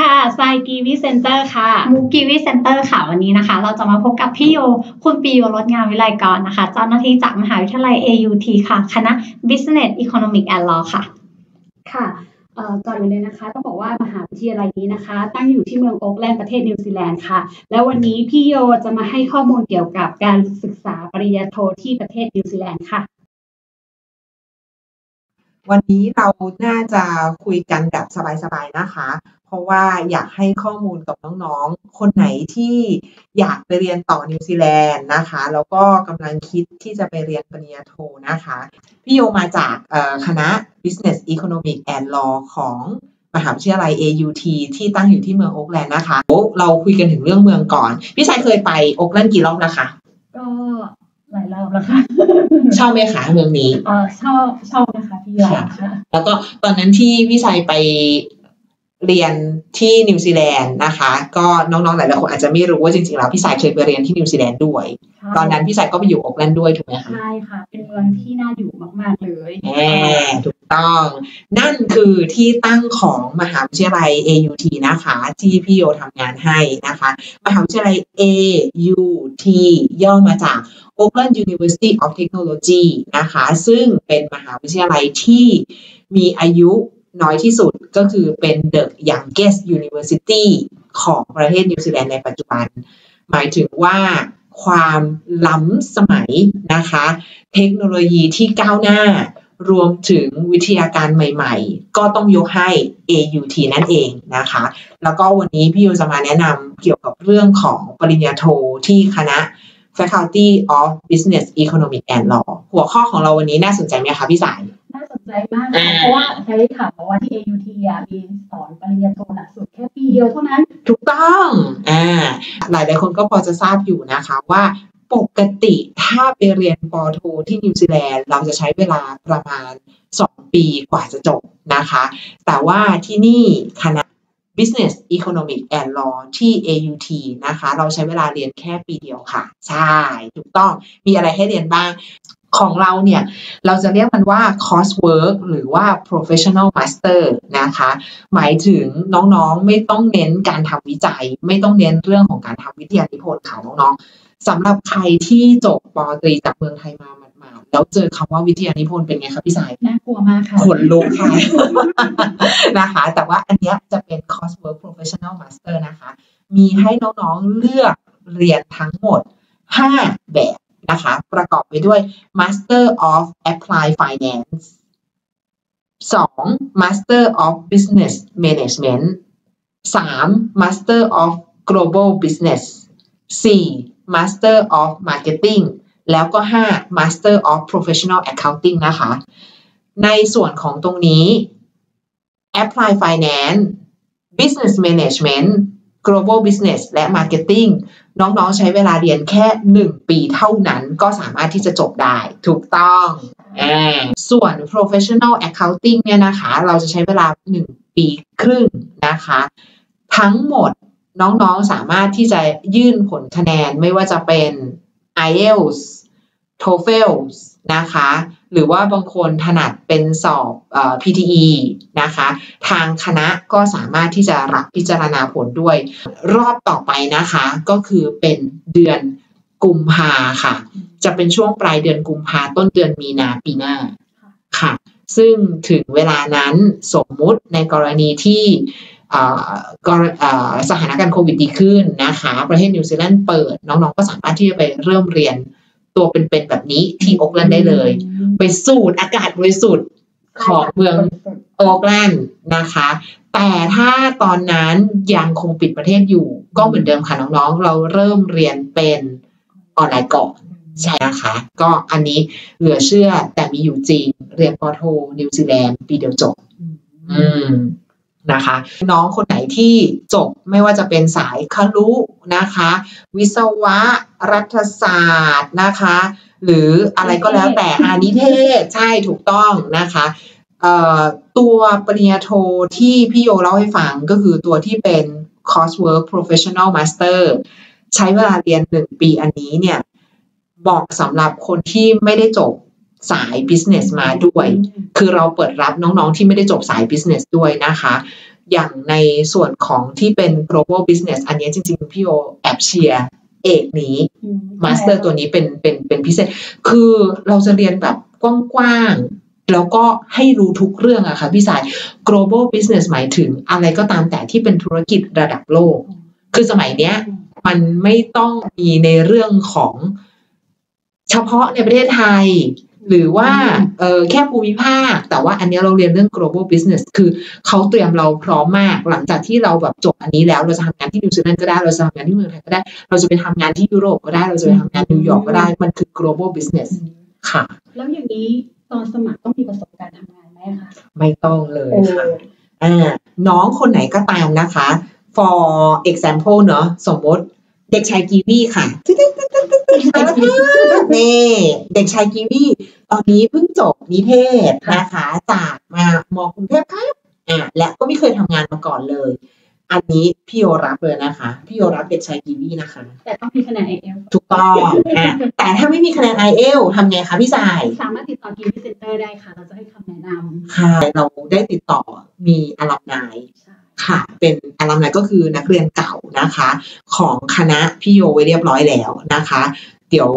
ค่ะสาย Kiwi Centre ค่ะมู Kiwi Centre ค่ะวันนี้นะคะ เราจะมาพบกับพี่โยคุณปีโยรถงานวิไลกรนะคะ เจ้าหน้าที่จากมหาวิทยาลัย AUT ค่ะ คณะ Business Economic and Law ค่ะ ค่ะเอ่อก่อนอื่นเลยนะคะต้องบอกว่ามหาวิทยาลัยนี้นะคะ ตั้งอยู่ที่เมืองโอ๊กแลนด์ประเทศนิวซีแลนด์ค่ะ แล้ววันนี้พี่โยจะมาให้ข้อมูลเกี่ยวกับการศึกษาปริญญาโทที่ประเทศนิวซีแลนด์ค่ะ วันนี้เราน่าจะคุยกันแบบสบายๆนะคะ เพราะว่าอยากให้ข้อมูลกับน้องๆ คนไหนที่อยากไปเรียนต่อนิวซีแลนด์นะคะ แล้วก็กำลังคิดที่จะไปเรียนปริญญาโทนะคะ พี่โยมาจากคณะ Business Economic and Law ของมหาวิทยาลัย AUT ที่ตั้งอยู่ที่เมืองโอ๊กแลนด์นะคะ เราคุยกันถึงเรื่องเมืองก่อน พี่ชายเคยไปโอ๊กแลนด์กี่รอบแล้วคะก็ หลายรอบแล้วค่ะชอบไหมคะเมืองนี้เออชอบชอบนะคะพี่โยค่ะ แล้วก็ตอนนั้นที่พี่สายไปเรียนที่นิวซีแลนด์นะคะ ก็น้องๆหลายๆคนอาจจะไม่รู้ว่าจริงๆแล้วพี่สายเคยไปเรียนที่นิวซีแลนด์ด้วย ตอนนั้นพี่สายก็ไปอยู่โอ๊กแลนด์ด้วยถูกไหมคะใช่ค่ะ เป็นเมืองที่น่าอยู่มากๆเลยแหมถูก ต้อง นั่นคือที่ตั้งของมหาวิทยาลัย AUT นะคะ ที่พี่โยทำงานให้นะคะ มหาวิทยาลัย AUT ย่อมาจาก Oakland University of Technology นะคะ ซึ่งเป็นมหาวิทยาลัยที่มีอายุน้อยที่สุดก็คือเป็น the youngest university ของประเทศนิวซีแลนด์ในปัจจุบัน หมายถึงว่าความล้ำสมัยนะคะ เทคโนโลยีที่ก้าวหน้า รวมถึงวิทยาการใหม่ๆ ก็ต้องยกให้ AUT นั่นเองนะคะ แล้วก็วันนี้พี่โยจะมาแนะนำเกี่ยวกับเรื่องของปริญญาโทที่คณะ Faculty of Business Economic and Law หัวข้อของเราวันนี้น่าสนใจไหมคะพี่สาย น่าสนใจมากอ่าค่ะเพราะว่าใช้ข่าวมาว่าที่ AUT อะมีสอนปริญญาโทหลักสูตรแค่ปีเดียวเท่านั้น ถูกต้อง อ่า หลายหลายๆคนก็พอจะทราบอยู่นะคะว่า ปกติถ้าไปเรียนปอโทที่นิวซีแลนด์เราจะใช้เวลาประมาณ 2 ปีกว่าจะจบนะคะ แต่ว่าที่นี่คณะ Business Economic and Law ที่ AUT นะคะ เราใช้เวลาเรียนแค่ปีเดียวค่ะ ใช่ ถูกต้องมีอะไรให้เรียนบ้างของเราเนี่ย เราจะเรียกมันว่า coursework หรือว่า professional master นะคะ หมายถึงน้องๆไม่ต้องเน้นการทำวิจัย ไม่ต้องเน้นเรื่องของการทำวิทยานิพนธ์ค่ะน้องๆ สำหรับใครที่จบปอตรีจากเมืองไทยมาหมาดๆแล้วเจอคำว่าวิทยานิพนธ์เป็นไงคะพี่สายน่ากลัวมากค่ะขนลุกค่ะนะคะ แต่ว่าอันเนี้ยจะเป็น coursework professional master นะคะ มีให้น้องๆเลือกเรียนทั้งหมด 5 แบบนะคะ ประกอบไปด้วย Master of Applied Finance 2. Master of Business Management 3. Master of Global Business 4. Master of Marketing แล้วก็ 5. Master of Professional Accounting นะคะ ในส่วนของตรงนี้ Apply Finance Business Management Global Business และ Marketing น้องๆ ใช้เวลาเรียนแค่ 1 ปีเท่านั้นก็สามารถที่จะจบได้ถูกต้องอ่าส่วน Professional Accounting เนี่ยนะคะ เราจะใช้เวลา 1 ปีครึ่งนะคะ ทั้งหมด น้องๆสามารถที่จะยื่นผลคะแนนไม่ว่าจะเป็น IELTS TOEFL นะคะ หรือว่าบางคนถนัดเป็นสอบอ PTE นะคะ ทางคณะก็สามารถที่จะรับพิจารณาผลด้วย รอบต่อไปนะคะ ก็คือเป็นเดือนกุมภาค่ะ จะเป็นช่วงปลายเดือนกุมภาต้นเดือนมีนาปีหน้าค่ะ ซึ่งถึงเวลานั้นสมมุติในกรณีที่ สถานการณ์โควิดดีขึ้นนะคะประเทศนิวซีแลนด์เปิด น้องๆ ก็สามารถที่จะไปเริ่มเรียนตัวเป็นๆแบบนี้ที่โอ๊กแลนด์ได้เลย ไปสูดอากาศบริสุทธิ์ของเมืองโอ๊กแลนด์นะคะ แต่ถ้าตอนนั้นยังคงปิดประเทศอยู่ ก็เหมือนเดิมค่ะน้องๆ เราเริ่มเรียนเป็นออนไลน์ก่อนใช่นะคะ ก็อันนี้เหลือเชื่อแต่มีอยู่จริง เรียนปอโทนิวซีแลนด์ปีเดียวจบ อืม นะคะ น้องคนไหนที่จบไม่ว่าจะเป็นสายครูนะคะ วิศวะ รัฐศาสตร์นะคะ หรืออะไรก็แล้วแต่อ่านิเทศใช่ถูกต้องนะคะเอ่อตัวปริญญาโทที่พี่โยเล่าให้ฟังก็คือตัวที่เป็น coursework professional master ใช้เวลาเรียนหนึ่งปีอันนี้เนี่ยเหมาะสำหรับคนที่ไม่ได้จบ สาย business มาด้วย คือเราเปิดรับน้องๆ ที่ไม่ได้จบสาย business ด้วยนะคะ อย่างในส่วนของที่เป็น global business อันนี้จริงๆ พี่โยแอบเชียร์เอกนี้อืม master ตัวนี้เป็นเป็นเป็นพิเศษ คือเราจะเรียนแบบกว้างๆ แล้วก็ให้รู้ทุกเรื่องอะค่ะพี่สาย global business หมายถึงอะไรก็ตามแต่ที่เป็นธุรกิจระดับโลก คือสมัยเนี้ยมันไม่ต้องมีในเรื่องของเฉพาะในประเทศไทย หรือว่าเออแค่ภูมิภาค แต่ว่าอันเนี้ยเราเรียนเรื่อง global business คือเขาเตรียมเราพร้อมมาก หลังจากที่เราแบบจบอันนี้แล้วเราจะทำงานที่นิวซีแลนด์ก็ได้ เราจะทำงานที่เมืองไทยก็ได้ เราจะไปทำงานที่ยุโรปก็ได้ เราจะไปทำงานนิวยอร์กก็ได้ มันคือ global business ค่ะ แล้วอย่างนี้ตอนสมัครต้องมีประสบการณ์ทำงานไหมคะ ไม่ต้องเลยโอ้ค่ะอ่าน้องคนไหนก็ตามนะคะ for example เนอะสมมติเด็กชายกีวีค่ะนี่เด็กชายกีวี ตอนนี้เพิ่งจบนิเทศนะคะจากมามกรุงเทพครับอ่าและก็ไม่เคยทำงานมาก่อนเลย อันนี้พี่โอรับเลยนะคะ พี่โอรับเด็กชายกีวีนะคะ แต่ต้องมีคะแนน IELTS ถูกต้องอะแต่ถ้าไม่มีคะแนน i อ l ทำไงคะพี่สาย สามารถติดต่อ Kiwi Centre ได้ค่ะ เราจะให้คำแนะนำค่ะ เราได้ติดต่อมี alumni ใช่ค่ะ เป็น alumni ก็คือนักเรียนเก่านะคะ ของคณะพี่โยไว้เรียบร้อยแล้วนะคะ เดี๋ยว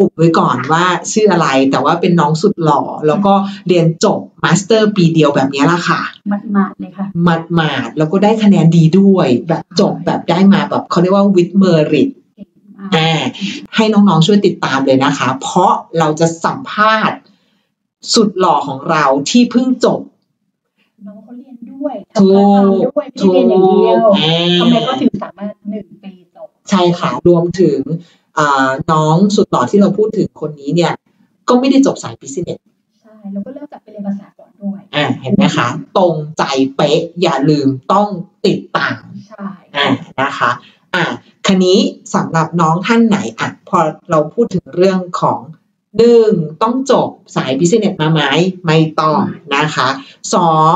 อุบไว้ก่อนว่าชื่ออะไร แต่ว่าเป็นน้องสุดหล่อ แล้วก็เรียนจบ master ปีเดียวแบบนี้ละค่ะ มัดมาดเลยค่ะ มัดมาดๆแล้วก็ได้คะแนนดีด้วย แบบจบแบบได้มาแบบเขาเรียกว่า with merit เก่งมากอ่าให้น้องๆช่วยติดตามเลยนะคะ เพราะเราจะสัมภาษณ์สุดหล่อของเราที่เพิ่งจบน้องเขาเรียนด้วยถูทำงานกทำด้วยไม่ได้เรียนอย่างเดียวอ่าทำไมเขาถึงสามารถหนึ่งปีจบใช่ค่ะรวมถึงอ่า น้องสุดหล่อที่เราพูดถึงคนนี้เนี่ย ก็ไม่ได้จบสายบิสเนสใช่แล้วก็เริ่มจากไปเรียนภาษาก่อนด้วยอ่าเห็นไหมคะ ตรงใจเป๊ะอย่าลืมต้องติดตามใช่อ่านะคะอ่าคันนี้สำหรับน้องท่านไหนอะพอเราพูดถึงเรื่องของหนึ่งต้องจบสายบิสเนสมาไหมไม่ต้องนะคะสอง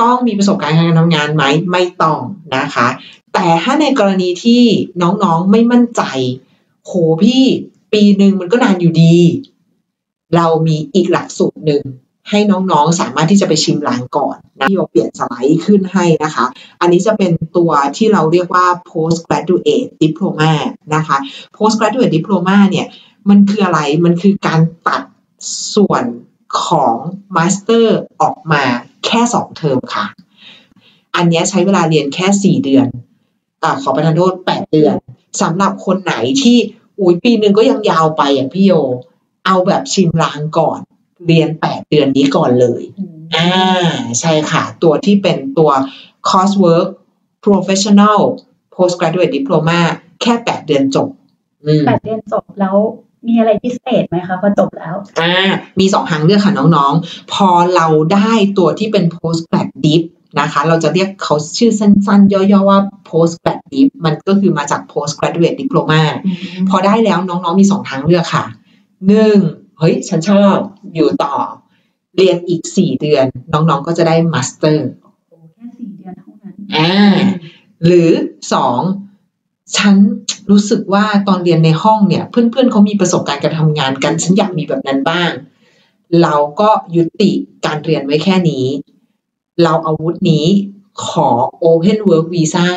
ต้องมีประสบการณ์การทำงานไหมไม่ต้องนะคะ แต่ถ้าในกรณีที่น้องๆไม่มั่นใจ โหพี่ปีหนึ่งมันก็นานอยู่ดี เรามีอีกหลักสูตรหนึ่งให้น้องๆ สามารถที่จะไปชิมลางก่อนนะที่เราเปลี่ยนสไลด์ขึ้นให้นะคะ อันนี้จะเป็นตัวที่เราเรียกว่า postgraduate diploma นะคะ postgraduate diploma เนี่ยมันคืออะไร มันคือการตัดส่วนของ master ออกมาแค่สองเทอมค่ะ อันนี้ใช้เวลาเรียนแค่ 4 เดือนอขอประทานโทษ8เดือน สำหรับคนไหนที่อุ้ยปีหนึ่งก็ยังยาวไปอย่างพี่โย เอาแบบชิมลางก่อน เรียน8เดือนนี้ก่อนเลยอืมอ่าใช่ค่ะ ตัวที่เป็นตัว coursework professional postgraduate diploma แค่8เดือนจบอืมแปดเรียนจบแล้วมีอะไรพิเศษไหมคะพอจบแล้ว อ่า มีสองทางเลือกค่ะน้องๆ พอเราได้ตัวที่เป็น postgrad dip นะคะ เราจะเรียกเขาชื่อสั้นๆ ย่อๆว่า postgrad dip มันก็คือมาจาก postgraduate diploma พอได้แล้วน้องๆมีสองทางเลือกค่ะหนึ่งเฮ้ย ฉันชอบอยู่ต่อ เรียนอีกสี่เดือน น้องๆก็จะได้ master โอ้แค่สี่เดือนเท่านั้นอ่าหรือสองฉันรู้สึกว่าตอนเรียนในห้องเนี่ย เพื่อนๆเขามีประสบการณ์การทำงานกัน ฉันอยากมีแบบนั้นบ้าง เราก็ยุติการเรียนไว้แค่นี้ เราเอาวุธนี้ขอ Open Work Visa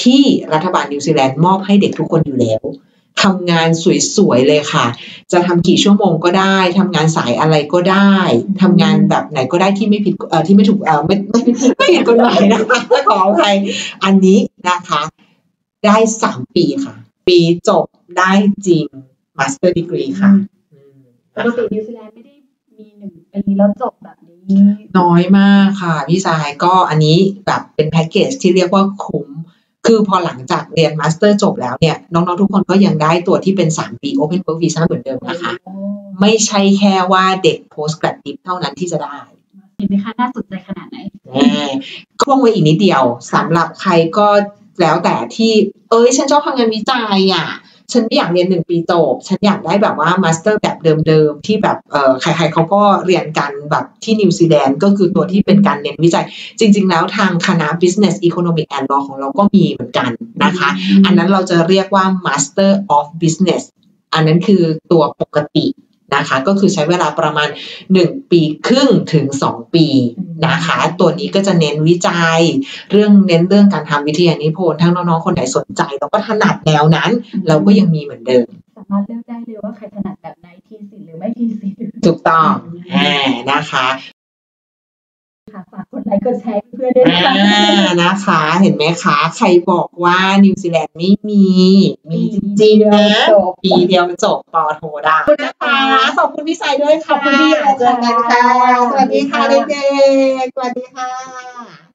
ที่รัฐบาลนิวซีแลนด์มอบให้เด็กทุกคนอยู่แล้วทำงานสวยๆเลยค่ะ จะทำกี่ชั่วโมงก็ได้ทำงานสายอะไรก็ได้ทำงานแบบไหนก็ได้ที่ไม่ผิดเอ่อที่ไม่ถูกเอ่อไม่ไม่ไม่ผิดกฎหมายนะคะขออภัยอันนี้นะคะ ได้สามปีค่ะ ปีจบได้จริง master degree ค่ะอืมปกตินิวซีแลนด์ไม่ได้ มีหนึ่งปีแล้วจบแบบนี้ น้อยมากค่ะพี่สายก็อันนี้แบบเป็นแพ็กเกจที่เรียกว่าคุ้ม คือพอหลังจากเรียน master จบแล้วเนี่ย น้องๆทุกคนก็ยังได้ตัวที่เป็น 3 ปี Open Work Visa เหมือนเดิมนะคะโอ้ไม่ใช่แค่ว่าเด็ก post grad dip เท่านั้นที่จะได้เห็นไหมคะน่าสนใจขนาดไหนแน่คล่องไว้อีกนิดเดียวสำหรับใครก็แล้วแต่ที่ เอ้ย ฉันชอบทำงานวิจัยอะ ฉันไม่อยากเรียนหนึ่งปีจบฉันอยากได้แบบว่า master แบบเดิมๆ ที่แบบเออใครๆเขาก็เรียนกันแบบที่นิวซีแลนด์ก็คือตัวที่เป็นการเรียนวิจัย จริง ๆ แล้วทางคณะ business economic and law ของเราก็มีเหมือนกันนะคะ อันนั้นเราจะเรียกว่า master of business อันนั้นคือตัวปกติ นะคะ ก็คือใช้เวลาประมาณ 1 ปีครึ่งถึง 2 ปีนะคะ ตัวนี้ก็จะเน้นวิจัย เรื่องเน้นเรื่องการทำวิทยานิพนธ์ทั้งน้องๆคนไหนสนใจแล้วก็ถนัดแนวนั้น เราก็ยังมีเหมือนเดิมสามารถเลือกได้เลยว่าใครถนัดแบบไหนทีสิทธิ์หรือไม่ทีสิทธิ์ถูกต้องอ่านะคะ ค่ะ ฝากกดไลค์กดแชร์เพื่อนๆด้วยอ่านะคะนะคะ เห็นไหมคะ ใครบอกว่านิวซีแลนด์ไม่มี มีจริงๆนะจบปีเดียวจบปอโทได้ขอบคุณนะคะขอบคุณพี่สายด้วยค่ะขอบคุณพี่โยเจอกันค่ะค่ะ สวัสดีค่ะเด็กๆสวัสดีค่ะ